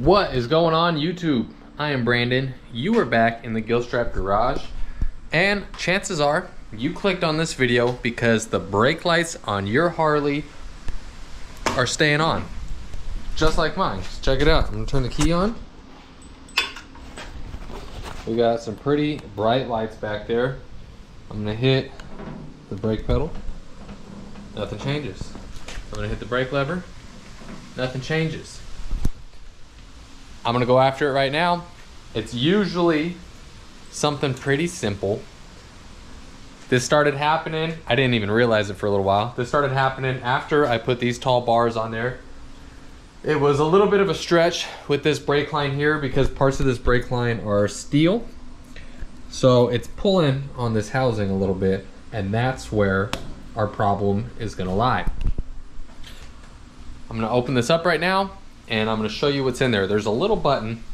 What is going on YouTube? I am Brandon. You are back in the Gilstrap Garage. And chances are you clicked on this video because the brake lights on your Harley are staying on. Just like mine. Just check it out. I'm gonna turn the key on. We got some pretty bright lights back there. I'm gonna hit the brake pedal. Nothing changes. I'm gonna hit the brake lever. Nothing changes. I'm gonna go after it right now. It's usually something pretty simple. This started happening, I didn't even realize it for a little while. This started happening after I put these tall bars on there. It was a little bit of a stretch with this brake line here because parts of this brake line are steel. So it's pulling on this housing a little bit and that's where our problem is gonna lie. I'm gonna open this up right now and I'm gonna show you what's in there. There's a little button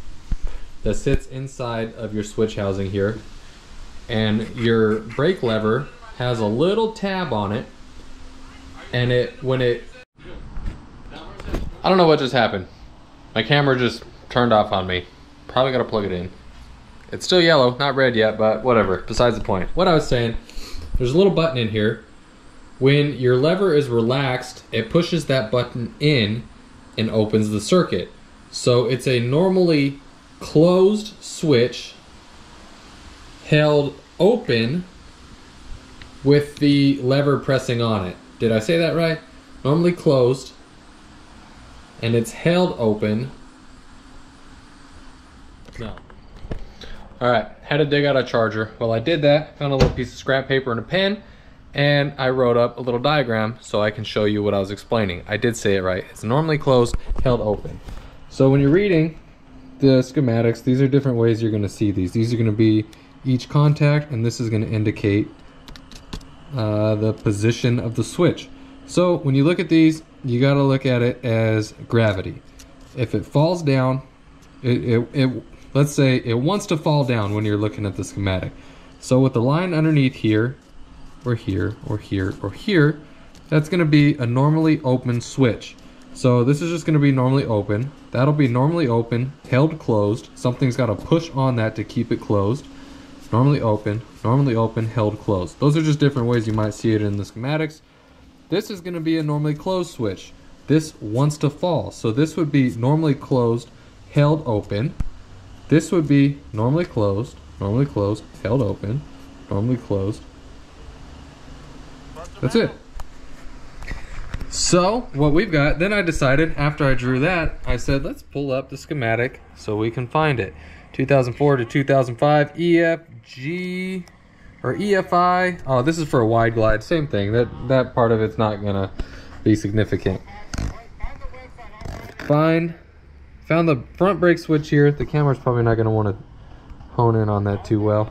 that sits inside of your switch housing here and your brake lever has a little tab on it and it when it I don't know what just happened. My camera just turned off on me. Probably gotta plug it in. It's still yellow not red yet but whatever besides the point. What I was saying there's a little button in here. When your lever is relaxed it pushes that button in and opens the circuit so it's a normally closed switch held open with the lever pressing on it. Did I say that right? Normally closed and it's held open. No. All right, had to dig out a charger. Well, I did that, found a little piece of scrap paper and a pen, and I wrote up a little diagram so I can show you what I was explaining. I did say it right. It's normally closed, held open. So when you're reading the schematics, these are different ways you're gonna see these. These are gonna be each contact and this is going to indicate uh, the position of the switch. So when you look at these, you got to look at it as gravity. If it falls down, it, it, it, let's say it wants to fall down when you're looking at the schematic. So with the line underneath here, or here, or here, or here, that's going to be a normally open switch. So this is just going to be normally open. That'll be normally open, held closed. Something's got to push on that to keep it closed normally open, normally open, held closed. Those are just different ways you might see it in the schematics. This is going to be a normally closed switch. This wants to fall. So this would be normally closed, held open. This would be normally closed, normally closed, held open, normally closed. That's it. So what we've got, then I decided after I drew that, I said, let's pull up the schematic so we can find it. 2004 to 2005 EFG or EFI. Oh, this is for a wide glide. Same thing. That that part of it's not gonna be significant. Fine. found the front brake switch here. The camera's probably not gonna want to hone in on that too well.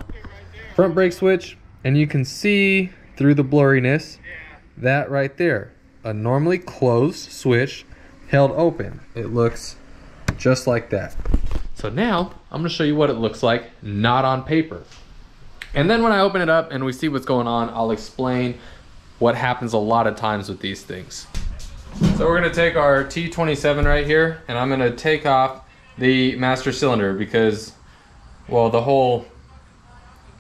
Front brake switch, and you can see through the blurriness that right there. A normally closed switch held open. It looks just like that. So now I'm gonna show you what it looks like, not on paper. And then when I open it up and we see what's going on, I'll explain what happens a lot of times with these things. So we're gonna take our T27 right here and I'm gonna take off the master cylinder because, well, the whole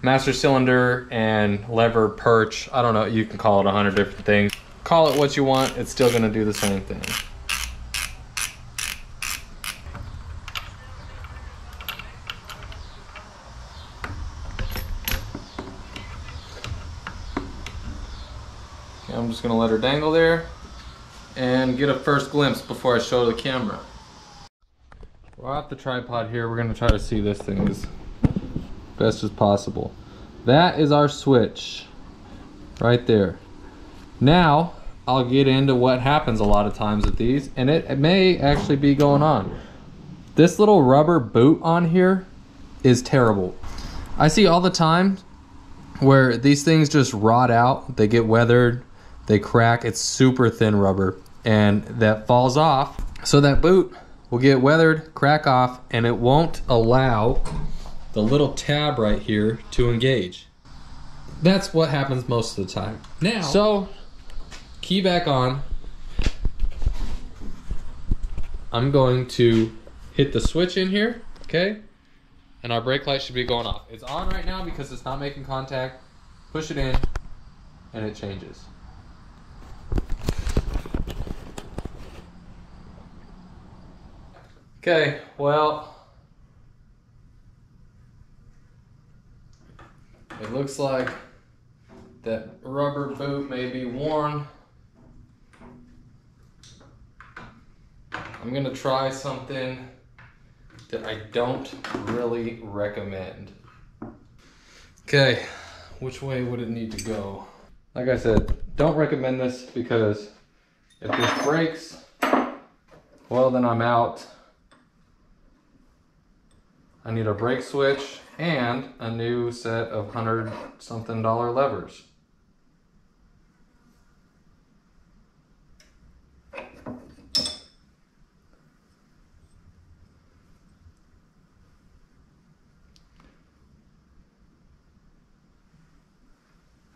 master cylinder and lever perch, I don't know, you can call it a hundred different things. Call it what you want, it's still gonna do the same thing. Okay, I'm just gonna let her dangle there and get a first glimpse before I show the camera. We're off the tripod here. We're gonna try to see this thing best as possible. That is our switch right there. Now, I'll get into what happens a lot of times with these and it, may actually be going on. This little rubber boot on here is terrible. I see all the time where these things just rot out, they get weathered, they crack. It's super thin rubber and that falls off. So that boot will get weathered, crack off, and it won't allow the little tab right here to engage. That's what happens most of the time. Now, so key back on. I'm going to hit the switch in here, okay? And our brake light should be going off. It's on right now because it's not making contact. Push it in and it changes. Okay, well, it looks like that rubber boot may be worn. I'm gonna try something that I don't really recommend. Okay, which way would it need to go? Like I said, don't recommend this because if this breaks, well then I'm out. I need a brake switch and a new set of hundred something dollar levers. I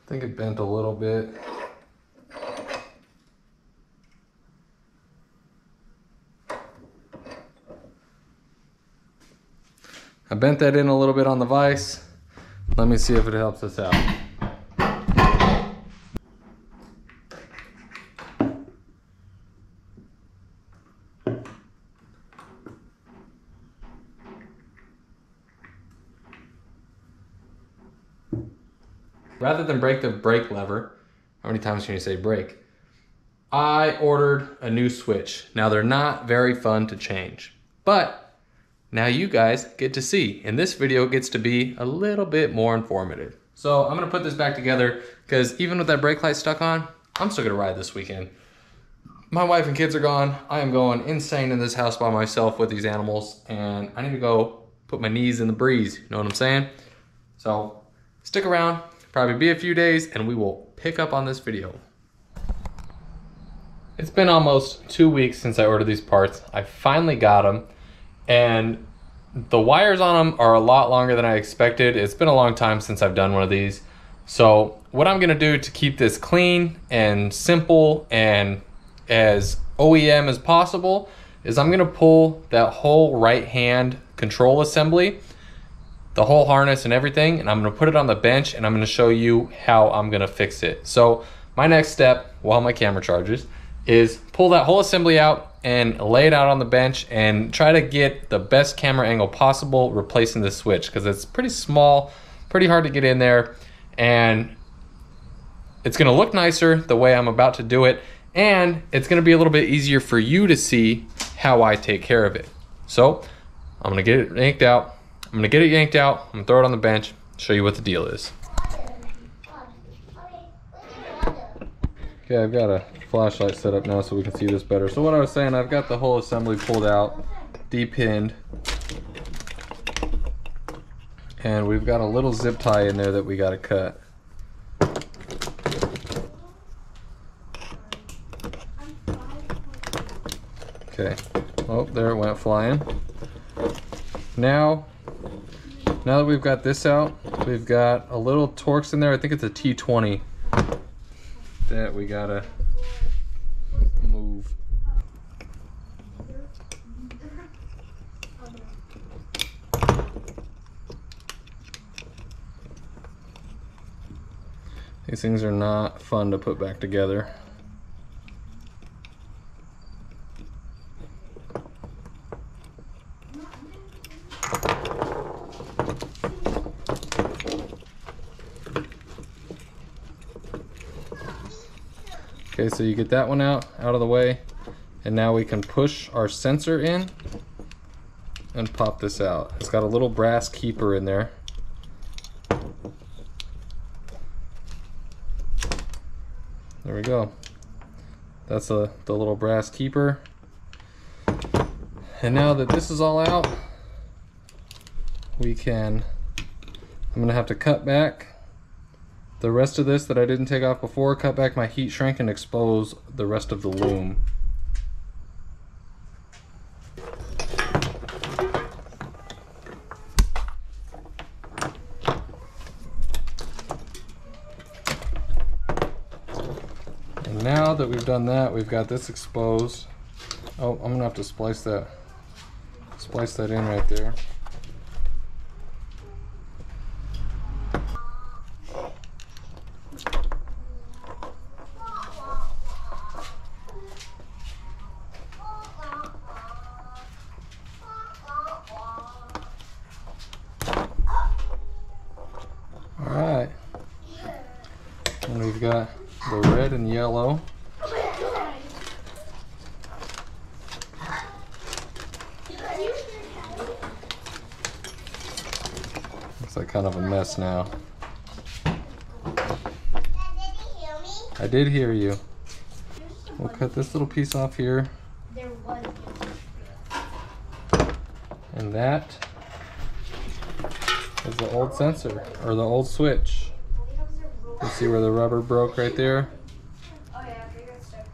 think it bent a little bit. I bent that in a little bit on the vise. Let me see if it helps us out. Rather than break the brake lever, how many times can you say brake? I ordered a new switch. Now they're not very fun to change, but now you guys get to see. And this video gets to be a little bit more informative. So I'm gonna put this back together because even with that brake light stuck on, I'm still gonna ride this weekend. My wife and kids are gone. I am going insane in this house by myself with these animals and I need to go put my knees in the breeze. You know what I'm saying? So stick around, probably be a few days and we will pick up on this video. It's been almost two weeks since I ordered these parts. I finally got them and the wires on them are a lot longer than I expected. It's been a long time since I've done one of these. So what I'm gonna do to keep this clean and simple and as OEM as possible is I'm gonna pull that whole right hand control assembly, the whole harness and everything, and I'm gonna put it on the bench and I'm gonna show you how I'm gonna fix it. So my next step while my camera charges is pull that whole assembly out and lay it out on the bench and try to get the best camera angle possible replacing the switch because it's pretty small, pretty hard to get in there and it's gonna look nicer the way I'm about to do it and it's gonna be a little bit easier for you to see how I take care of it. So I'm gonna get it yanked out. I'm gonna get it yanked out. I'm gonna throw it on the bench, show you what the deal is. Okay, I've got a flashlight set up now so we can see this better. So what I was saying, I've got the whole assembly pulled out, depinned, and we've got a little zip tie in there that we got to cut. Okay, oh, there it went flying. Now, now that we've got this out, we've got a little Torx in there. I think it's a T20 that we gotta move. These things are not fun to put back together. Okay, so you get that one out, out of the way. And now we can push our sensor in and pop this out. It's got a little brass keeper in there. There we go. That's a, the little brass keeper. And now that this is all out, we can, I'm gonna have to cut back the rest of this that I didn't take off before, cut back my heat shrink and expose the rest of the loom. And now that we've done that, we've got this exposed. Oh, I'm gonna have to splice that Splice that in right there. Alright. And we've got the red and yellow. Looks like kind of a mess now. I did hear you. We'll cut this little piece off here. And that is the old sensor, or the old switch. See where the rubber broke right there? Oh yeah, they got stuck.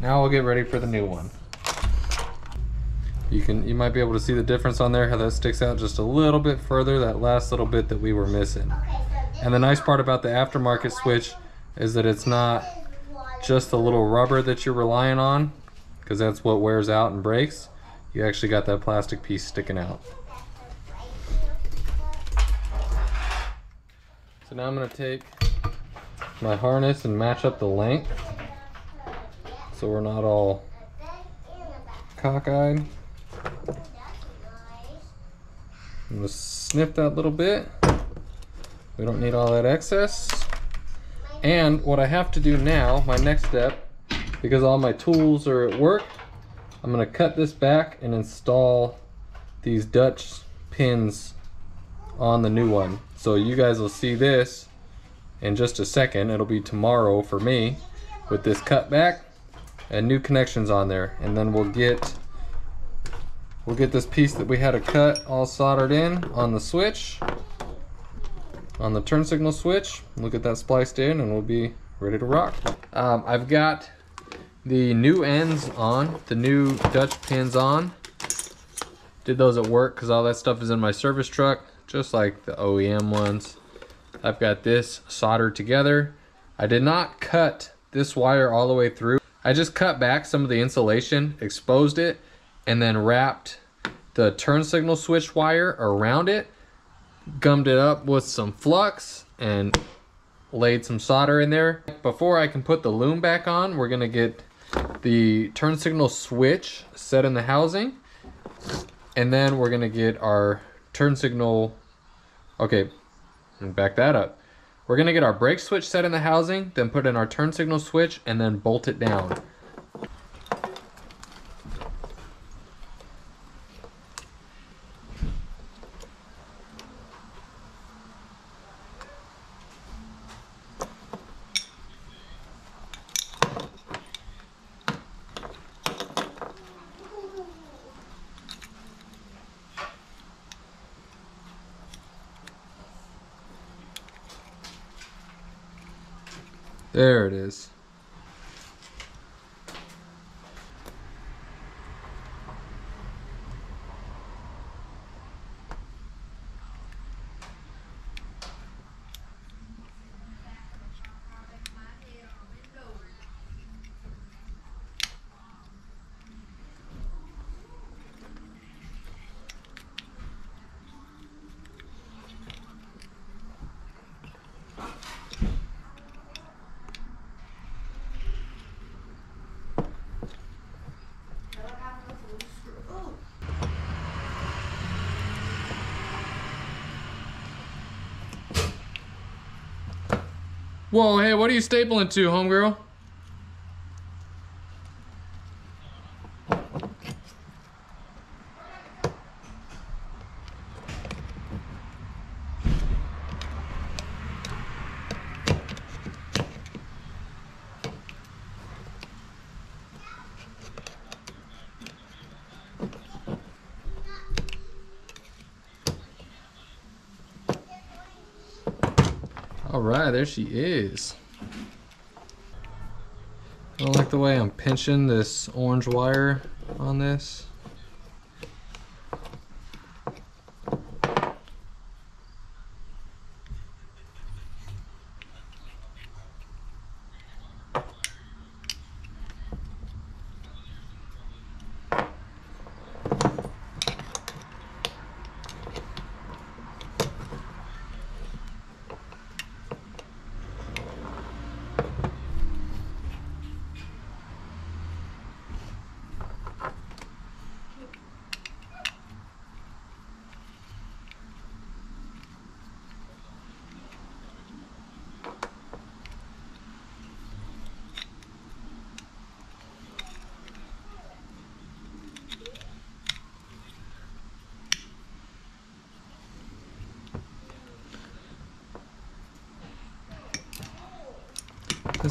Now we'll get ready for the new one. You can, you might be able to see the difference on there, how that sticks out just a little bit further, that last little bit that we were missing. And the nice part about the aftermarket switch is that it's not just the little rubber that you're relying on, because that's what wears out and breaks. You actually got that plastic piece sticking out. So now I'm gonna take my harness and match up the length so we're not all cockeyed. I'm gonna snip that little bit. We don't need all that excess. And what I have to do now, my next step, because all my tools are at work, I'm gonna cut this back and install these Deutsch pins on the new one. So you guys will see this in just a second. It'll be tomorrow for me with this cut back and new connections on there. And then we'll get we'll get this piece that we had to cut all soldered in on the switch on the turn signal switch. Look at that spliced in and we'll be ready to rock. Um, I've got the new ends on, the new Deutsch pins on. Did those at work because all that stuff is in my service truck, just like the OEM ones. I've got this soldered together. I did not cut this wire all the way through. I just cut back some of the insulation, exposed it, and then wrapped the turn signal switch wire around it, gummed it up with some flux, and laid some solder in there. Before I can put the loom back on, we're gonna get the turn signal switch set in the housing. And then we're gonna get our turn signal, okay, back that up. We're gonna get our brake switch set in the housing, then put in our turn signal switch, and then bolt it down. There it is. Whoa, hey, what are you stapling to, homegirl? All right, there she is. I don't like the way I'm pinching this orange wire on this.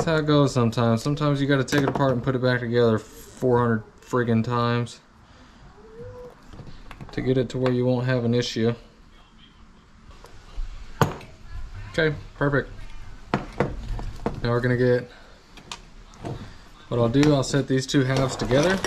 How it goes sometimes. Sometimes you gotta take it apart and put it back together 400 friggin' times to get it to where you won't have an issue. Okay, perfect. Now we're gonna get, what I'll do, I'll set these two halves together.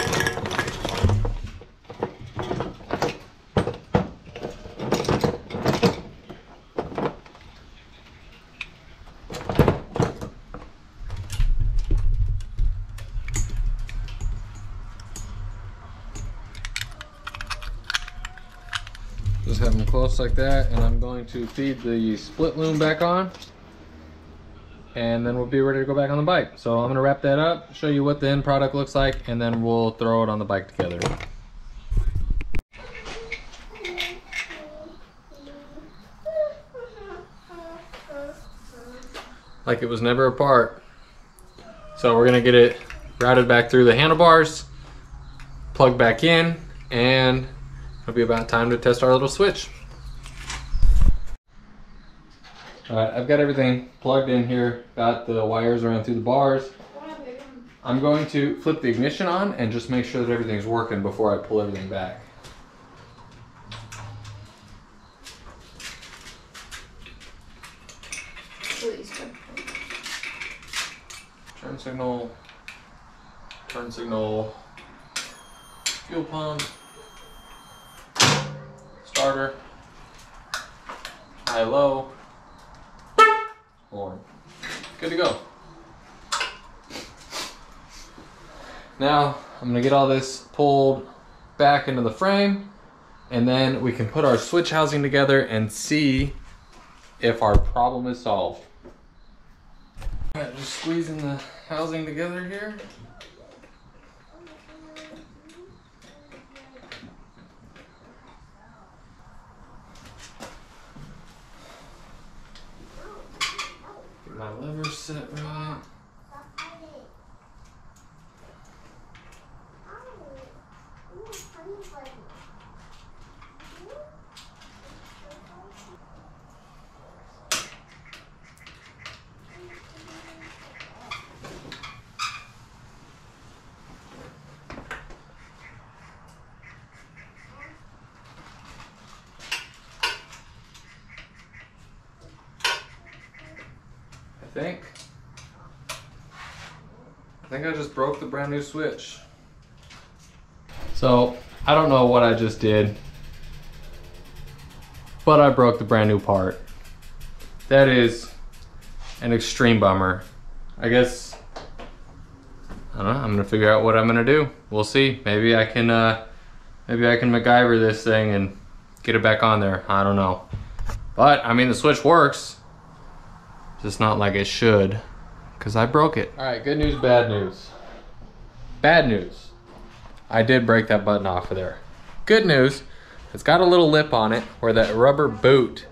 Have them close like that, and I'm going to feed the split loom back on. And then we'll be ready to go back on the bike. So I'm gonna wrap that up, show you what the end product looks like, and then we'll throw it on the bike together. Like it was never apart. So we're gonna get it routed back through the handlebars, plug back in, and it'll be about time to test our little switch. All right, I've got everything plugged in here, got the wires around through the bars. I'm going to flip the ignition on and just make sure that everything's working before I pull everything back. Turn signal, turn signal, fuel pump, starter, high low, horn. Good to go. Now I'm gonna get all this pulled back into the frame and then we can put our switch housing together and see if our problem is solved. All right, just squeezing the housing together here. My lever set right. Think. I think I just broke the brand new switch. So, I don't know what I just did, but I broke the brand new part. That is an extreme bummer. I guess, I don't know, I'm gonna figure out what I'm gonna do. We'll see. Maybe I can, uh, maybe I can MacGyver this thing and get it back on there. I don't know. But, I mean, the switch works. Just not like it should, because I broke it. All right, good news, bad news. Bad news. I did break that button off of there. Good news, it's got a little lip on it where that rubber boot.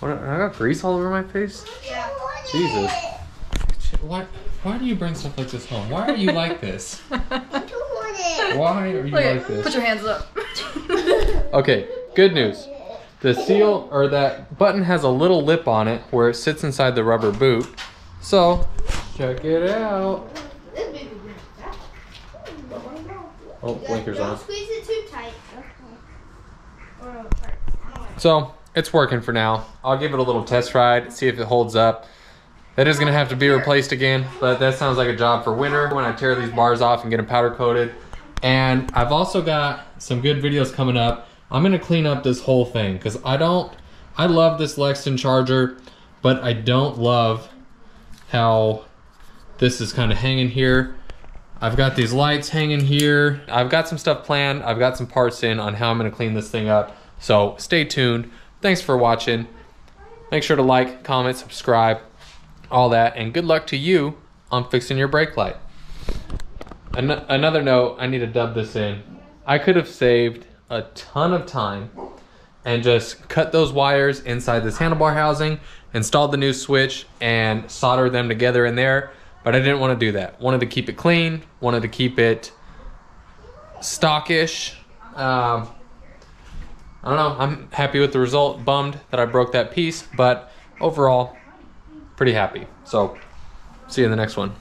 What, I got grease all over my face? Yeah. Jesus. Why, why do you bring stuff like this home? Why are you like this? Why are you Look like at- this? Put your hands up. Okay, good news. The seal or that button has a little lip on it where it sits inside the rubber boot. So, check it out. Oh, blinkers on. squeeze it too tight. So, it's working for now. I'll give it a little test ride, see if it holds up. That is gonna have to be replaced again, but that sounds like a job for winter when I tear these bars off and get them powder coated. And I've also got some good videos coming up. I'm gonna clean up this whole thing because I don't, I love this Lexton charger, but I don't love how this is kind of hanging here. I've got these lights hanging here. I've got some stuff planned. I've got some parts in on how I'm gonna clean this thing up. So stay tuned. Thanks for watching. Make sure to like, comment, subscribe, all that, and good luck to you on fixing your brake light. An- another note, I need to dub this in. I could have saved a ton of time and just cut those wires inside this handlebar housing, installed the new switch, and soldered them together in there. But I didn't want to do that. Wanted to keep it clean. Wanted to keep it stockish. Um, I don't know. I'm happy with the result. Bummed that I broke that piece, but overall, pretty happy. So, see you in the next one.